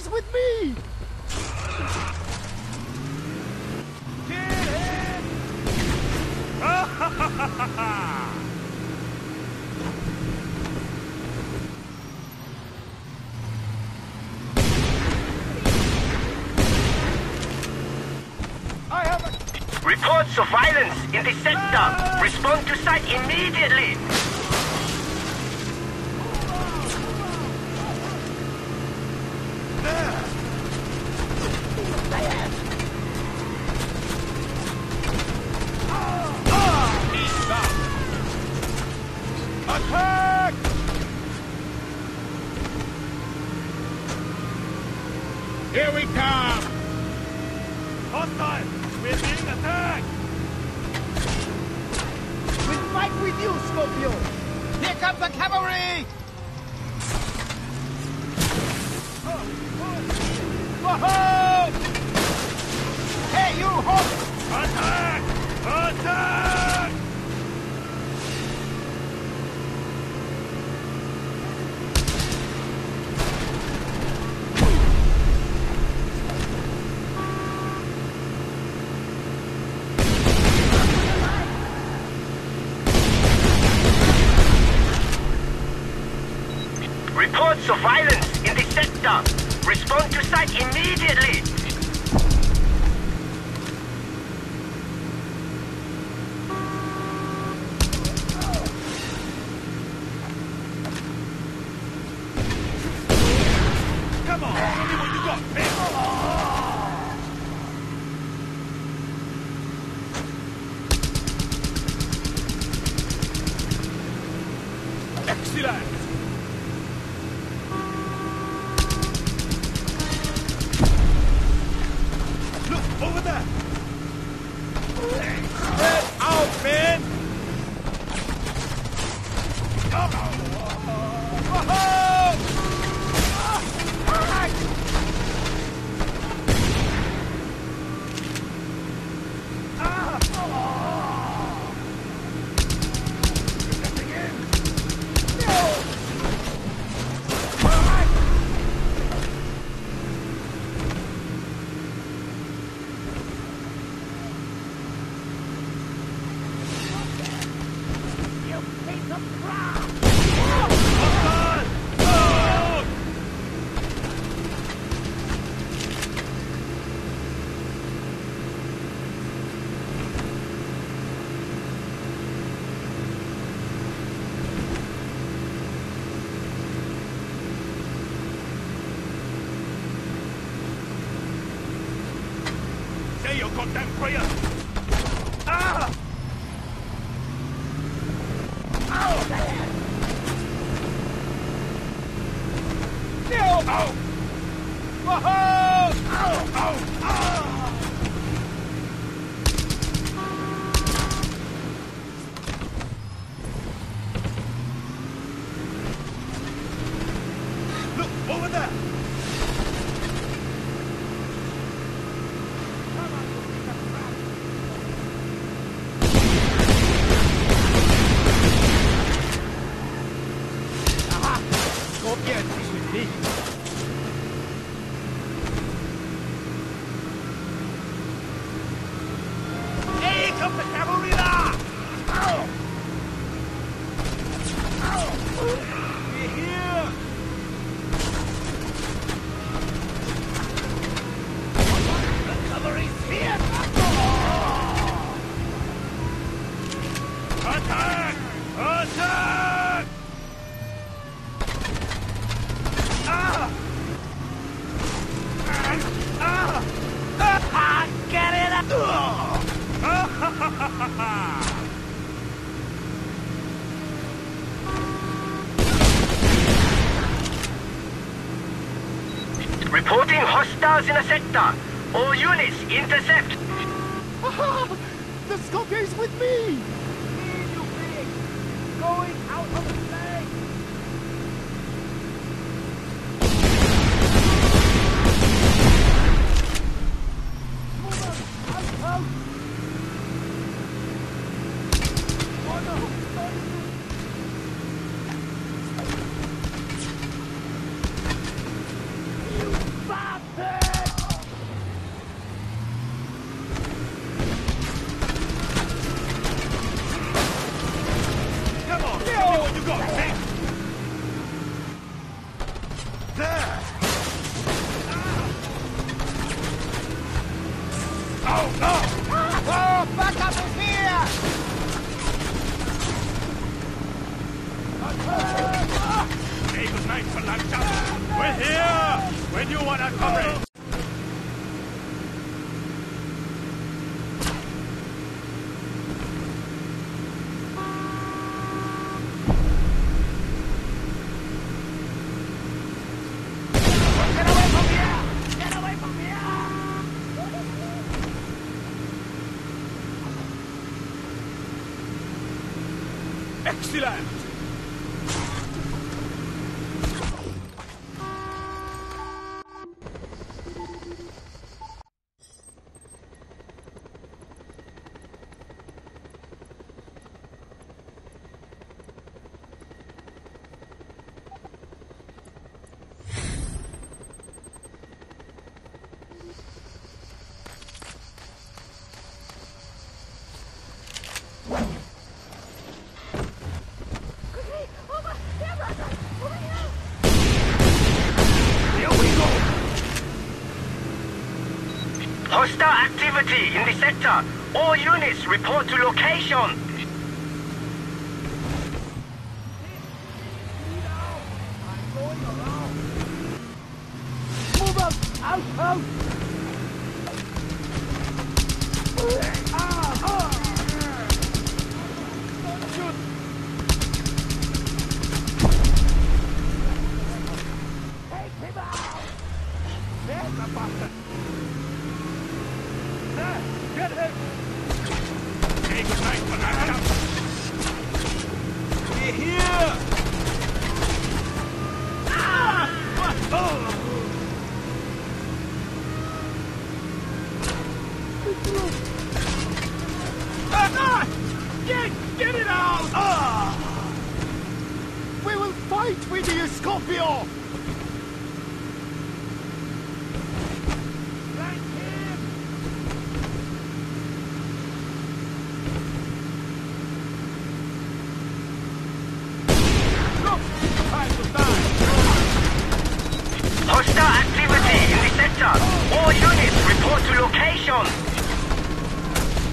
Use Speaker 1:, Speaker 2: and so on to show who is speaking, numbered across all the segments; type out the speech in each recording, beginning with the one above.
Speaker 1: is with me!
Speaker 2: Reports of violence in the sector. Respond to site immediately.
Speaker 1: Here we come! Hostile! We're being attacked! We'll fight with you, Scorpio! Here comes the cavalry! Whoa! Hey, you hold! Attack! Attack!
Speaker 2: Reports of violence in the sector. Respond to site immediately.
Speaker 1: Come on, show me what you got, pig! Excellent! Look, over there! Get out, man! Come on! Whoa! Say goddamn prayer! Ah! Ah! Over there! Scorpio is with me. Hey, come the cavalry là! Ow! Ow! We're here! The cavalry's here! Attack! Attack! Ah! Ah! Ah! Get it! Ah!
Speaker 2: Reporting hostiles in the sector. All units intercept.
Speaker 1: the Scorpio is with me! Going out of the Oh, back up in here! Take a knife for. We're here! When you wanna come in? Excellent! Here we go!
Speaker 2: Hostile in the sector. All units report to location.
Speaker 1: Move up! Out! Out! Ah! Ah! Don't shoot!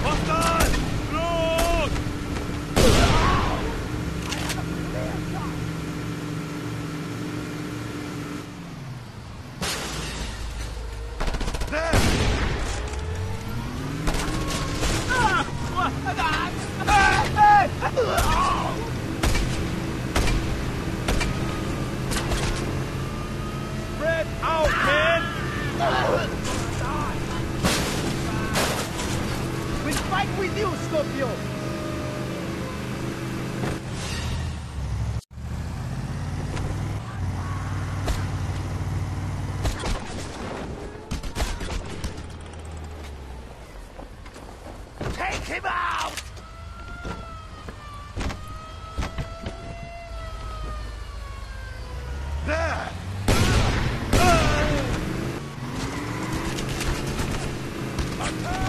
Speaker 1: 何? Him out! There! Attack!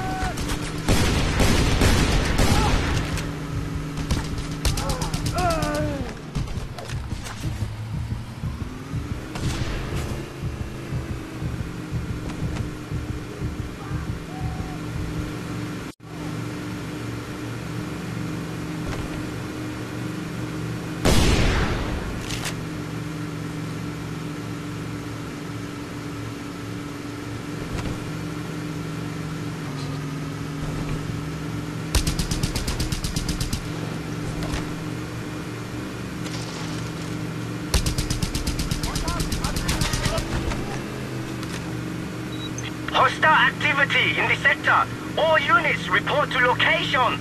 Speaker 2: Hostile activity in the sector. All units report to location.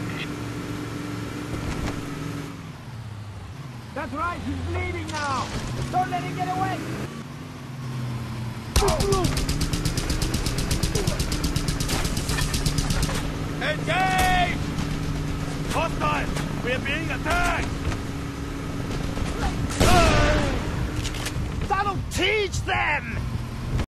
Speaker 1: That's right, he's bleeding now! Don't let him get away! Engage! Hostile! We're being attacked! That'll teach them!